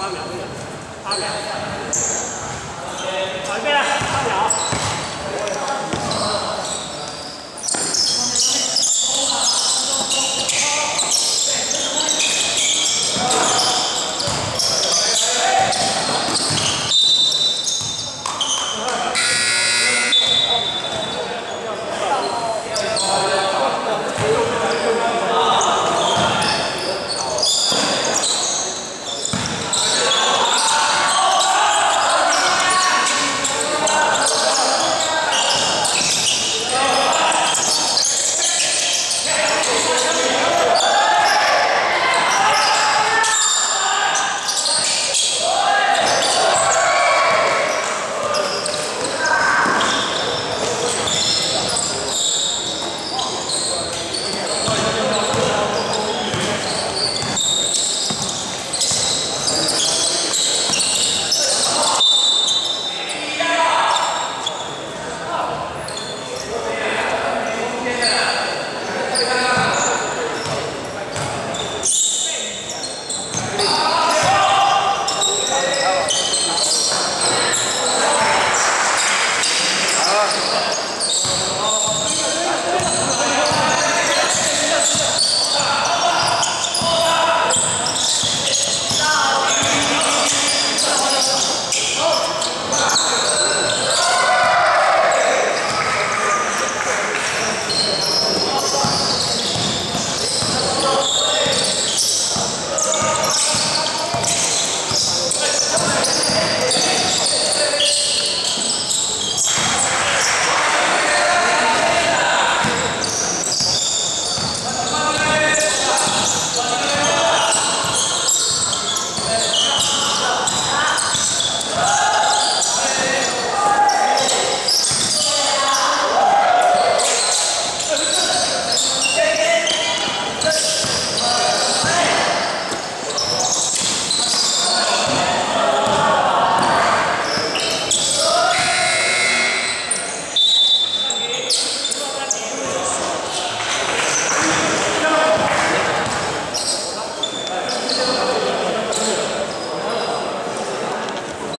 发表过，发表。